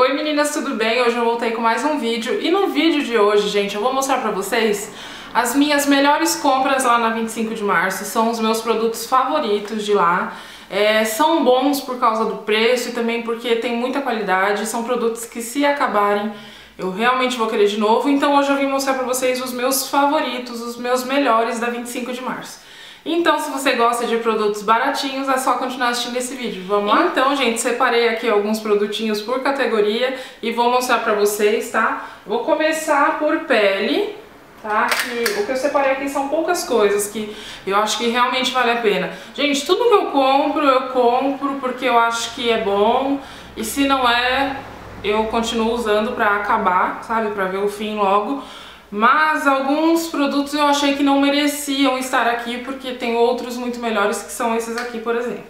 Oi meninas, tudo bem? Hoje eu voltei com mais um vídeo e no vídeo de hoje, gente, eu vou mostrar pra vocês as minhas melhores compras lá na 25 de março, são os meus produtos favoritos de lá. É, são bons por causa do preço e também porque tem muita qualidade, são produtos que se acabarem eu realmente vou querer de novo, então hoje eu vim mostrar pra vocês os meus favoritos, os meus melhores da 25 de março. Então, se você gosta de produtos baratinhos, é só continuar assistindo esse vídeo. Vamos lá? Então, gente, separei aqui alguns produtinhos por categoria e vou mostrar pra vocês, tá? Vou começar por pele, tá? Que o que eu separei aqui são poucas coisas que eu acho que realmente vale a pena. Gente, tudo que eu compro, eu compro porque eu acho que é bom e se não é, eu continuo usando pra acabar, sabe? Pra ver o fim logo. Mas alguns produtos eu achei que não mereciam estar aqui porque tem outros muito melhores que são esses aqui, por exemplo.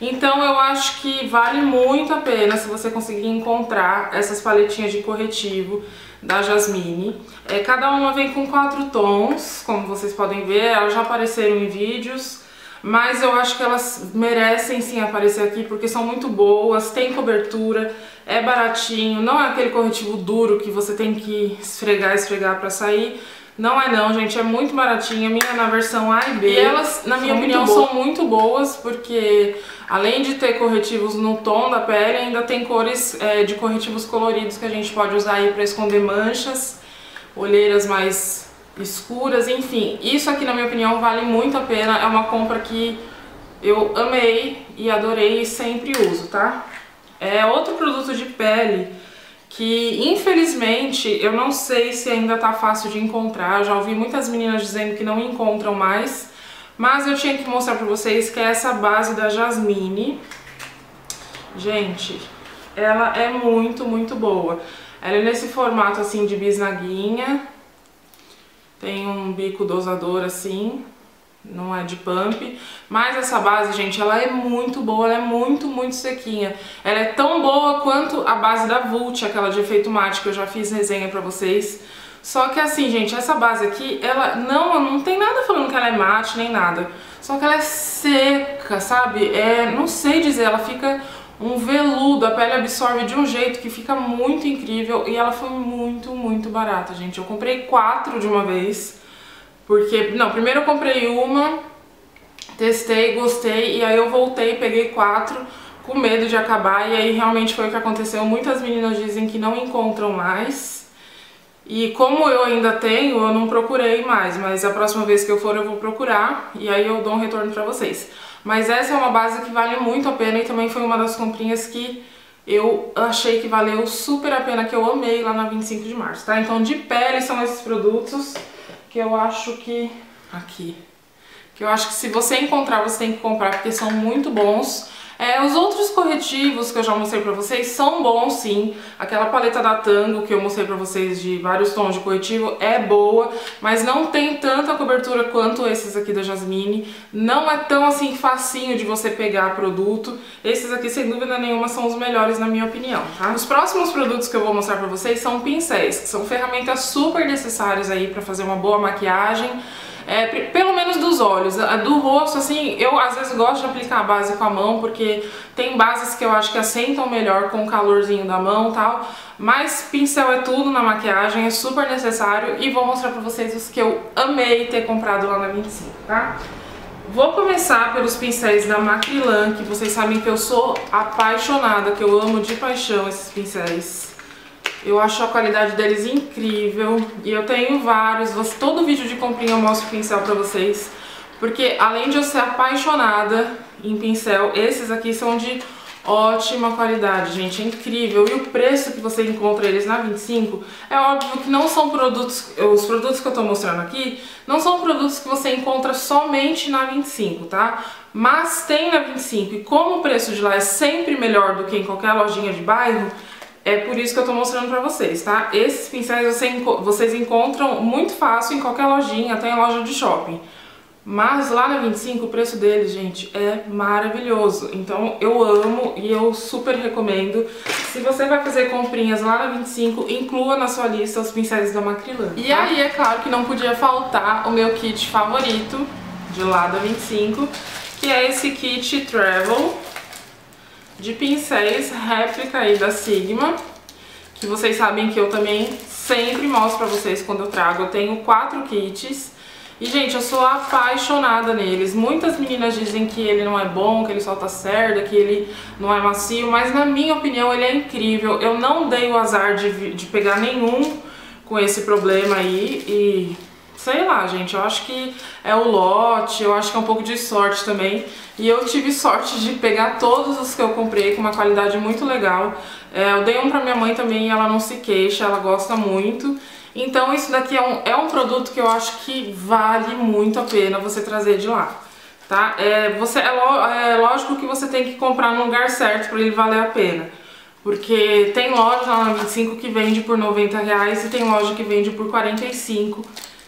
Então eu acho que vale muito a pena se você conseguir encontrar essas paletinhas de corretivo da Jasmine. É, cada uma vem com quatro tons, como vocês podem ver, elas já apareceram em vídeos. Mas eu acho que elas merecem sim aparecer aqui porque são muito boas, tem cobertura, é baratinho, não é aquele corretivo duro que você tem que esfregar, esfregar pra sair. Não é não, gente, é muito baratinha, minha na versão A e B. E elas, na minha opinião, são muito boas, porque além de ter corretivos no tom da pele, ainda tem cores é, de corretivos coloridos que a gente pode usar aí pra esconder manchas, olheiras mais escuras, enfim. Isso aqui, na minha opinião, vale muito a pena. É uma compra que eu amei e adorei e sempre uso, tá? É outro produto de pele que, infelizmente, eu não sei se ainda tá fácil de encontrar. Eu já ouvi muitas meninas dizendo que não encontram mais. Mas eu tinha que mostrar pra vocês que é essa base da Jasmine. Gente, ela é muito, muito boa. Ela é nesse formato assim de bisnaguinha, tem um bico dosador assim, não é de pump. Mas essa base, gente, ela é muito boa, ela é muito, muito sequinha. Ela é tão boa quanto a base da Vult, aquela de efeito mate que eu já fiz resenha pra vocês. Só que assim, gente, essa base aqui, ela não, não tem nada falando que ela é mate nem nada. Só que ela é seca, sabe? É, não sei dizer, ela fica um veludo, a pele absorve de um jeito que fica muito incrível e ela foi muito, muito barata, gente. Eu comprei quatro de uma vez, porque, não, primeiro eu comprei uma, testei, gostei e aí eu voltei, peguei quatro com medo de acabar e aí realmente foi o que aconteceu. Muitas meninas dizem que não encontram mais e como eu ainda tenho, eu não procurei mais, mas a próxima vez que eu for eu vou procurar e aí eu dou um retorno pra vocês. Mas essa é uma base que vale muito a pena e também foi uma das comprinhas que eu achei que valeu super a pena, que eu amei lá na 25 de março, tá? Então de pele são esses produtos que eu acho que... Aqui. Que eu acho que se você encontrar, você tem que comprar, porque são muito bons. É, os outros corretivos que eu já mostrei pra vocês são bons sim. Aquela paleta da Tango que eu mostrei pra vocês de vários tons de corretivo é boa, mas não tem tanta cobertura quanto esses aqui da Jasmine. Não é tão assim facinho de você pegar produto. Esses aqui, sem dúvida nenhuma, são os melhores na minha opinião, tá? Os próximos produtos que eu vou mostrar pra vocês são pincéis, que são ferramentas super necessárias aí pra fazer uma boa maquiagem. É, pelo menos dos olhos. Do rosto, assim, eu às vezes gosto de aplicar a base com a mão, porque tem bases que eu acho que assentam melhor com o calorzinho da mão e tal. Mas pincel é tudo na maquiagem, é super necessário e vou mostrar pra vocês os que eu amei ter comprado lá na 25, tá? Vou começar pelos pincéis da Macrilan, que vocês sabem que eu sou apaixonada, que eu amo de paixão esses pincéis. Eu acho a qualidade deles incrível e eu tenho vários, todo vídeo de comprinha eu mostro pincel pra vocês. Porque além de eu ser apaixonada em pincel, esses aqui são de ótima qualidade, gente, é incrível. E o preço que você encontra eles na 25, é óbvio que não são produtos, os produtos que eu tô mostrando aqui, não são produtos que você encontra somente na 25, tá? Mas tem na 25 e como o preço de lá é sempre melhor do que em qualquer lojinha de bairro, é por isso que eu tô mostrando pra vocês, tá? Esses pincéis vocês encontram muito fácil em qualquer lojinha, até em loja de shopping. Mas lá na 25 o preço deles, gente, é maravilhoso. Então eu amo e eu super recomendo. Se você vai fazer comprinhas lá na 25, inclua na sua lista os pincéis da Macrilan. Tá? E aí, é claro que não podia faltar o meu kit favorito de lá da 25, que é esse kit Travel de pincéis réplica aí da Sigma. que vocês sabem que eu também sempre mostro pra vocês quando eu trago. Eu tenho quatro kits. E, gente, eu sou apaixonada neles. Muitas meninas dizem que ele não é bom, que ele solta cerda, que ele não é macio, mas na minha opinião ele é incrível. Eu não dei o azar de, de pegar nenhum com esse problema aí e sei lá, gente, eu acho que é o lote, eu acho que é um pouco de sorte também. E eu tive sorte de pegar todos os que eu comprei com uma qualidade muito legal. É, eu dei um pra minha mãe também e ela não se queixa, ela gosta muito. Então isso daqui é um, é um produto que eu acho que vale muito a pena você trazer de lá. Tá? É, você, é, é lógico que você tem que comprar no lugar certo para ele valer a pena. Porque tem loja lá na 25 que vende por 90 reais e tem loja que vende por 45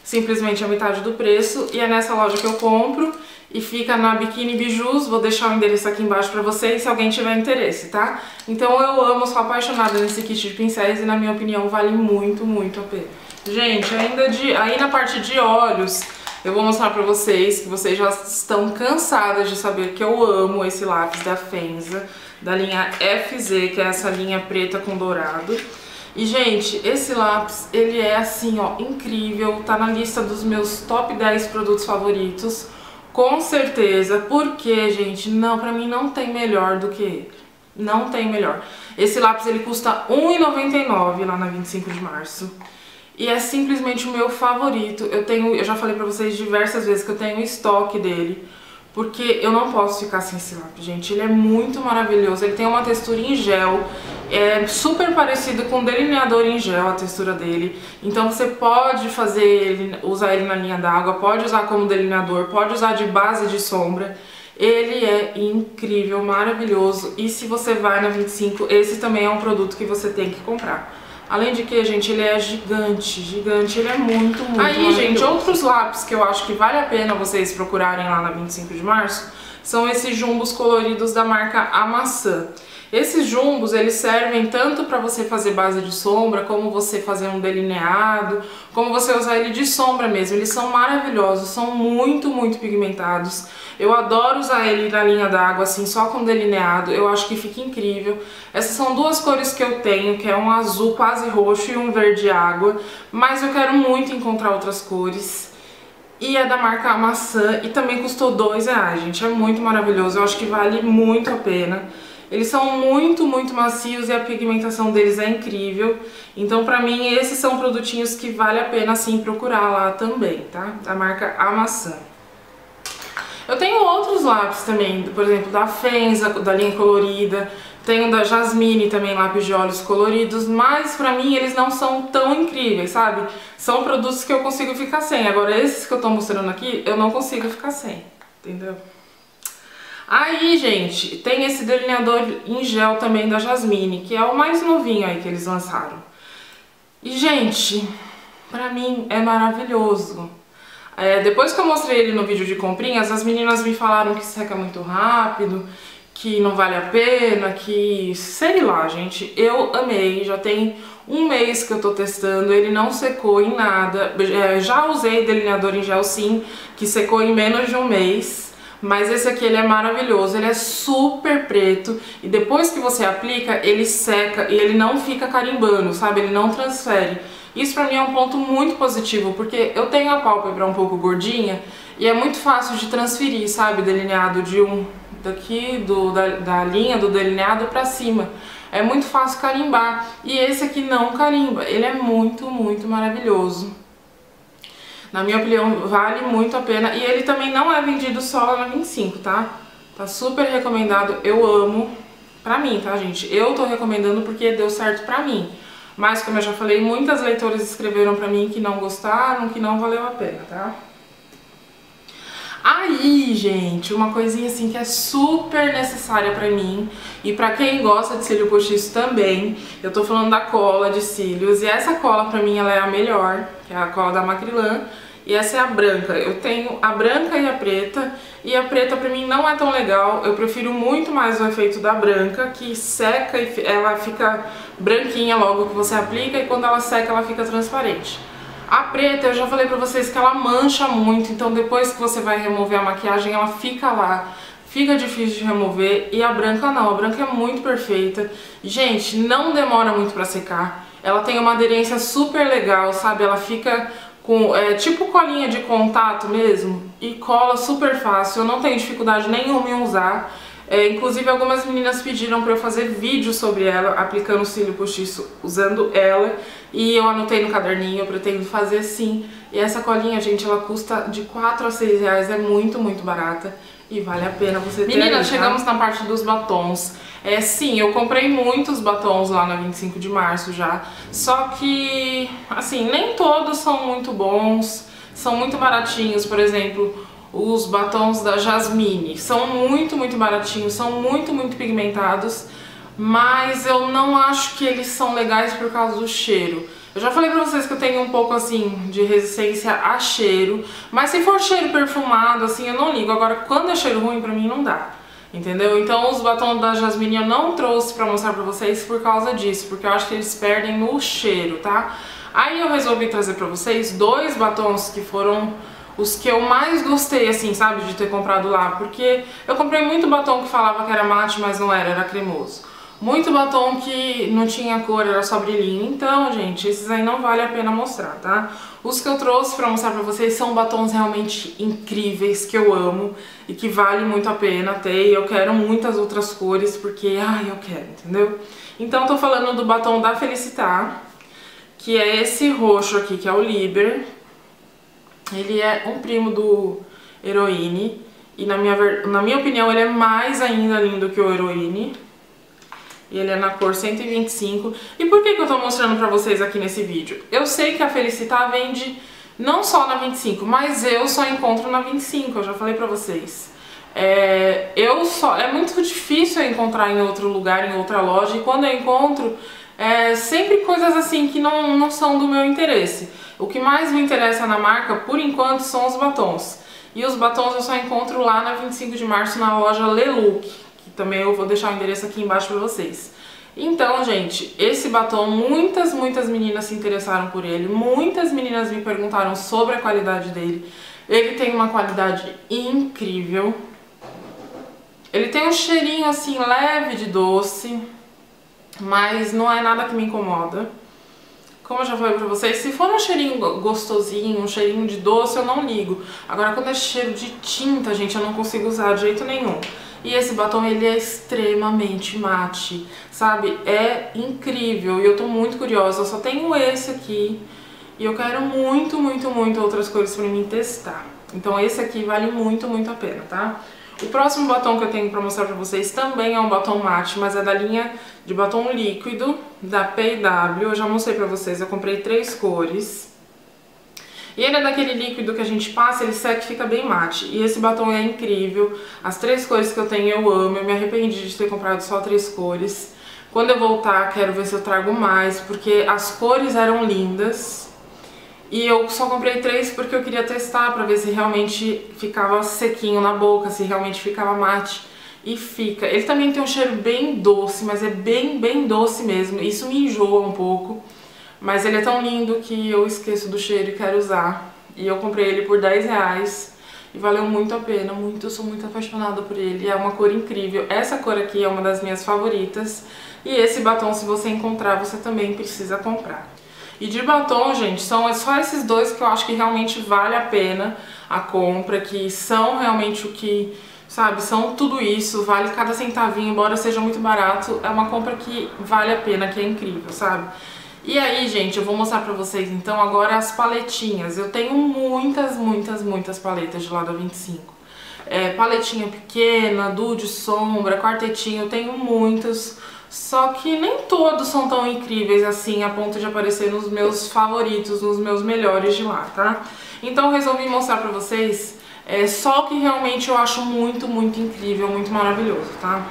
simplesmente a metade do preço. E é nessa loja que eu compro e fica na Bikini Bijus. Vou deixar o endereço aqui embaixo pra vocês se alguém tiver interesse, tá? Então eu amo, sou apaixonada nesse kit de pincéis e na minha opinião vale muito, muito a pena. Gente, ainda de, aí na parte de olhos, eu vou mostrar pra vocês que vocês já estão cansadas de saber que eu amo esse lápis da Fenza, da linha FZ, que é essa linha preta com dourado. E, gente, esse lápis, ele é assim, ó, incrível, tá na lista dos meus top 10 produtos favoritos, com certeza, porque, gente, não, pra mim não tem melhor do que ele, não tem melhor. Esse lápis, ele custa R$1,99 lá na 25 de março, e é simplesmente o meu favorito, eu tenho, eu já falei pra vocês diversas vezes que eu tenho estoque dele, porque eu não posso ficar sem esse lápis, gente. Ele é muito maravilhoso, ele tem uma textura em gel, é super parecido com delineador em gel, a textura dele. Então você pode fazer ele, usar ele na linha d'água, pode usar como delineador, pode usar de base de sombra. Ele é incrível, maravilhoso. E se você vai na 25, esse também é um produto que você tem que comprar. Além de que, gente, ele é gigante, gigante, ele é muito, muito Aí, gente, outros lápis que eu acho que vale a pena vocês procurarem lá na 25 de março são esses jumbos coloridos da marca Amaçã. Esses jumbos, eles servem tanto para você fazer base de sombra, como você fazer um delineado, como você usar ele de sombra mesmo. Eles são maravilhosos, são muito, muito pigmentados. Eu adoro usar ele na linha d'água, assim, só com delineado. Eu acho que fica incrível. Essas são duas cores que eu tenho, que é um azul quase roxo e um verde água. Mas eu quero muito encontrar outras cores. E é da marca Maçã e também custou dois reais, gente. É muito maravilhoso, eu acho que vale muito a pena. Eles são muito, muito macios e a pigmentação deles é incrível. Então, pra mim, esses são produtinhos que vale a pena, sim, procurar lá também, tá? Da marca A Maçã. Eu tenho outros lápis também, por exemplo, da Fenza, da linha colorida. Tenho da Jasmine também, lápis de olhos coloridos, mas pra mim eles não são tão incríveis, sabe? São produtos que eu consigo ficar sem. Agora, esses que eu tô mostrando aqui, eu não consigo ficar sem, entendeu? Aí, gente, tem esse delineador em gel também da Jasmine, que é o mais novinho aí que eles lançaram. E, gente, pra mim é maravilhoso. É, depois que eu mostrei ele no vídeo de comprinhas, as meninas me falaram que seca muito rápido, que não vale a pena, que sei lá, gente. Eu amei, já tem um mês que eu tô testando, ele não secou em nada. É, já usei delineador em gel sim, que secou em menos de um mês. Mas esse aqui ele é maravilhoso, ele é super preto e depois que você aplica, ele seca e ele não fica carimbando, sabe? Ele não transfere. Isso pra mim é um ponto muito positivo, porque eu tenho a pálpebra um pouco gordinha e é muito fácil de transferir, sabe? Delineado de um daqui, do, da, da linha do delineado pra cima. É muito fácil carimbar. E esse aqui não carimba, ele é muito, muito maravilhoso. Na minha opinião, vale muito a pena. E ele também não é vendido só lá na 25, tá? Tá super recomendado, eu amo. Pra mim, tá, gente? Eu tô recomendando porque deu certo pra mim. Mas, como eu já falei, muitas leitoras escreveram pra mim que não gostaram, que não valeu a pena, tá? Aí, gente, uma coisinha assim que é super necessária pra mim e pra quem gosta de cílio postiço também, eu tô falando da cola de cílios e essa cola pra mim ela é a melhor, que é a cola da Macrilan e essa é a branca. Eu tenho a branca e a preta e a preta pra mim não é tão legal, eu prefiro muito mais o efeito da branca que seca e ela fica branquinha logo que você aplica e quando ela seca ela fica transparente. A preta, eu já falei pra vocês que ela mancha muito, então depois que você vai remover a maquiagem, ela fica lá, fica difícil de remover. E a branca não, a branca é muito perfeita. Gente, não demora muito pra secar. Ela tem uma aderência super legal, sabe? Ela fica com é, tipo colinha de contato mesmo e cola super fácil. Eu não tenho dificuldade nenhuma em usar. É, inclusive algumas meninas pediram para eu fazer vídeo sobre ela, aplicando cílio postiço usando ela. E eu anotei no caderninho, eu pretendo fazer sim. E essa colinha, gente, ela custa de 4 a 6 reais, é muito, muito barata. E vale a pena você ter Meninas, aí, tá? chegamos na parte dos batons. É, sim, eu comprei muitos batons lá na 25 de março já. Só que, assim, nem todos são muito bons. São muito baratinhos, por exemplo os batons da Jasmine. São muito, muito baratinhos, são muito, muito pigmentados, mas eu não acho que eles são legais por causa do cheiro. Eu já falei pra vocês que eu tenho um pouco, assim, de resistência a cheiro, mas se for cheiro perfumado, assim, eu não ligo. Agora, quando é cheiro ruim, pra mim não dá. Entendeu? Então os batons da Jasmine eu não trouxe pra mostrar pra vocês por causa disso, porque eu acho que eles perdem no cheiro, tá? Aí eu resolvi trazer pra vocês dois batons que foram os que eu mais gostei, assim, sabe, de ter comprado lá, porque eu comprei muito batom que falava que era mate, mas não era, era cremoso. Muito batom que não tinha cor, era só brilhinho. Então, gente, esses aí não vale a pena mostrar, tá? Os que eu trouxe pra mostrar pra vocês são batons realmente incríveis, que eu amo e que vale muito a pena ter. E eu quero muitas outras cores, porque, ai, eu quero, entendeu? Então, tô falando do batom da Felicitar, que é esse roxo aqui, que é o Liber. Ele é um primo do Heroine e na minha, na minha opinião ele é mais ainda lindo que o Heroine. Ele é na cor 125. E por que, que eu tô mostrando pra vocês aqui nesse vídeo? Eu sei que a Felicitar vende não só na 25, mas eu só encontro na 25, eu já falei pra vocês. É, eu só, é muito difícil eu encontrar em outro lugar, em outra loja, e quando eu encontro, é sempre coisas assim que não, não são do meu interesse. O que mais me interessa na marca, por enquanto, são os batons. E os batons eu só encontro lá na 25 de março na loja que também eu vou deixar o endereço aqui embaixo pra vocês. Então, gente, esse batom, muitas, muitas meninas se interessaram por ele, muitas meninas me perguntaram sobre a qualidade dele. Ele tem uma qualidade incrível. Ele tem um cheirinho assim leve de doce, mas não é nada que me incomoda. Como eu já falei pra vocês, se for um cheirinho gostosinho, um cheirinho de doce, eu não ligo. Agora, quando é cheiro de tinta, gente, eu não consigo usar de jeito nenhum. E esse batom, ele é extremamente mate, sabe? É incrível e eu tô muito curiosa. Eu só tenho esse aqui e eu quero muito, muito, muito outras cores pra mim testar. Então esse aqui vale muito, muito a pena, tá? O próximo batom que eu tenho pra mostrar pra vocês também é um batom mate, mas é da linha de batom líquido da P&W. Eu já mostrei pra vocês, eu comprei três cores. E ele é daquele líquido que a gente passa, ele seca e fica bem mate. E esse batom é incrível. As três cores que eu tenho eu amo. Eu me arrependi de ter comprado só três cores. Quando eu voltar, quero ver se eu trago mais, porque as cores eram lindas. E eu só comprei três porque eu queria testar pra ver se realmente ficava sequinho na boca, se realmente ficava mate. E fica. Ele também tem um cheiro bem doce, mas é bem, bem doce mesmo. Isso me enjoa um pouco. Mas ele é tão lindo que eu esqueço do cheiro e quero usar. E eu comprei ele por 10 reais. E valeu muito a pena, muito, eu sou muito apaixonada por ele. É uma cor incrível. Essa cor aqui é uma das minhas favoritas. E esse batom, se você encontrar, você também precisa comprar. E de batom, gente, são só esses dois que eu acho que realmente vale a pena a compra, que são realmente o que, sabe, são tudo isso, vale cada centavinho, embora seja muito barato, é uma compra que vale a pena, que é incrível, sabe? E aí, gente, eu vou mostrar pra vocês então agora as paletinhas. Eu tenho muitas, muitas, muitas paletas de lado 25. É, paletinha pequena, dude, sombra, quartetinho, eu tenho muitas. Só que nem todos são tão incríveis assim a ponto de aparecer nos meus favoritos, nos meus melhores de lá, tá? Então resolvi mostrar pra vocês é, só que realmente eu acho muito, muito incrível, muito maravilhoso, tá?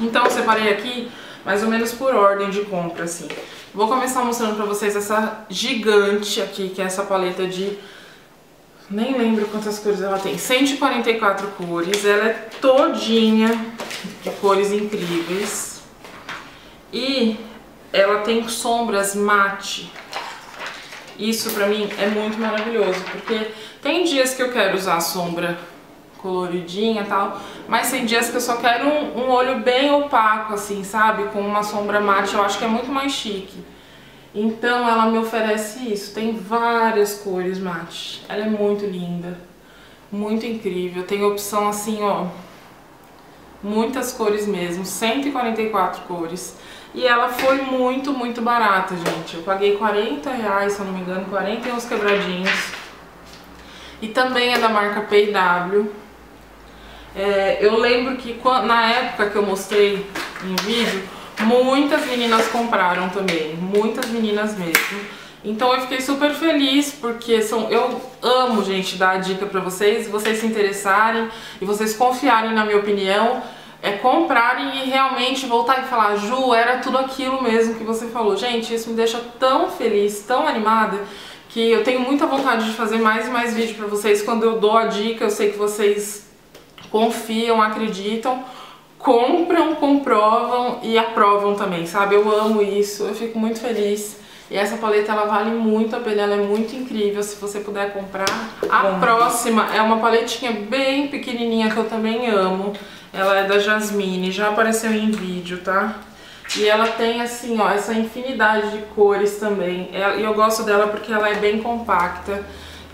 Então separei aqui mais ou menos por ordem de compra, assim. Vou começar mostrando pra vocês essa gigante aqui, que é essa paleta de... Nem lembro quantas cores ela tem. 144 cores. Ela é todinha de cores incríveis. E ela tem sombras mate. Isso pra mim é muito maravilhoso, porque tem dias que eu quero usar sombra coloridinha tal, mas tem dias que eu só quero um, um olho bem opaco, assim, sabe? Com uma sombra mate, eu acho que é muito mais chique. Então ela me oferece isso. Tem várias cores mate. Ela é muito linda. Muito incrível. Tem opção assim, ó. Muitas cores mesmo. 144 cores. E ela foi muito, muito barata, gente. Eu paguei 40 reais, se eu não me engano, 40 e uns quebradinhos. E também é da marca P&W. É, eu lembro que na época que eu mostrei em vídeo, muitas meninas compraram também, muitas meninas mesmo. Então eu fiquei super feliz porque são, eu amo, gente, dar a dica pra vocês, vocês se interessarem e vocês confiarem na minha opinião, é comprarem e realmente voltar e falar, Ju, era tudo aquilo mesmo que você falou. Gente, isso me deixa tão feliz, tão animada, que eu tenho muita vontade de fazer mais e mais vídeo pra vocês. Quando eu dou a dica, eu sei que vocês confiam, acreditam, compram, comprovam e aprovam também, sabe? Eu amo isso, eu fico muito feliz. E essa paleta ela vale muito a pena, ela é muito incrível, se você puder comprar. A Bom, próxima é uma paletinha bem pequenininha que eu também amo. Ela é da Jasmine, já apareceu em vídeo, tá? E ela tem assim, ó, essa infinidade de cores também. E eu gosto dela porque ela é bem compacta.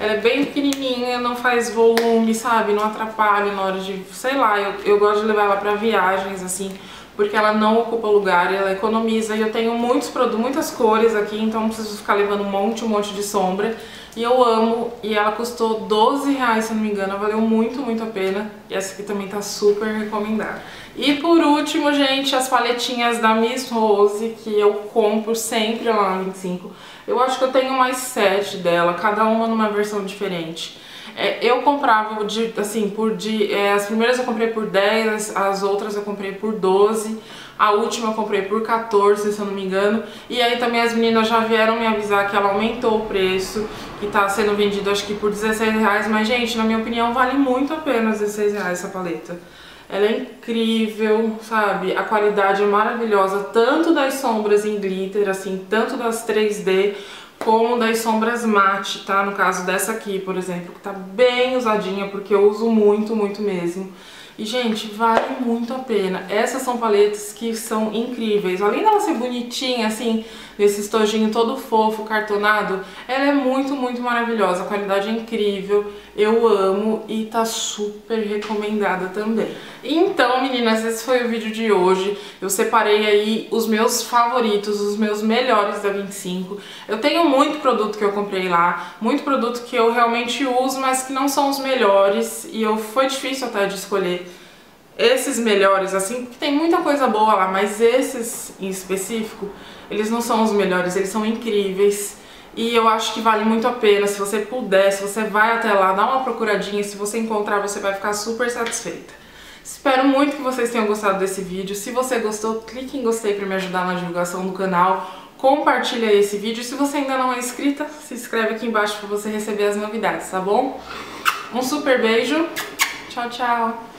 Ela é bem pequenininha, não faz volume, sabe? Não atrapalha na hora de... Sei lá, eu, eu gosto de levar ela pra viagens, assim, porque ela não ocupa lugar, ela economiza. E eu tenho muitos produtos, muitas cores aqui, então não preciso ficar levando um monte, um monte de sombra. E eu amo, e ela custou 12 reais, se não me engano, valeu muito, muito a pena. E essa aqui também tá super recomendada. E por último, gente, as paletinhas da Miss Rose, que eu compro sempre lá na 25. Eu acho que eu tenho mais sete dela, cada uma numa versão diferente. É, eu comprava, de, assim, por de, é, as primeiras eu comprei por 10, as outras eu comprei por 12, a última eu comprei por 14, se eu não me engano. E aí também as meninas já vieram me avisar que ela aumentou o preço, que tá sendo vendido acho que por 16 reais, mas gente, na minha opinião vale muito a pena 16 reais essa paleta. Ela é incrível, sabe? A qualidade é maravilhosa, tanto das sombras em glitter, assim, tanto das 3D, como das sombras mate, tá? No caso dessa aqui, por exemplo, que tá bem usadinha, porque eu uso muito, muito mesmo. E, gente, vale muito a pena. Essas são paletas que são incríveis. Além dela ser bonitinha, assim, nesse estojinho todo fofo, cartonado, ela é muito, muito maravilhosa. A qualidade é incrível, eu amo e tá super recomendada também. Então, meninas, esse foi o vídeo de hoje. Eu separei aí os meus favoritos, os meus melhores da 25. Eu tenho muito produto que eu comprei lá, muito produto que eu realmente uso, mas que não são os melhores. E eu foi difícil até de escolher esses melhores, assim, tem muita coisa boa lá, mas esses em específico, eles não são os melhores, eles são incríveis. E eu acho que vale muito a pena, se você puder, se você vai até lá, dá uma procuradinha, se você encontrar, você vai ficar super satisfeita. Espero muito que vocês tenham gostado desse vídeo. Se você gostou, clique em gostei para me ajudar na divulgação do canal. Compartilha esse vídeo. Se você ainda não é inscrita, se inscreve aqui embaixo para você receber as novidades, tá bom? Um super beijo. Tchau, tchau.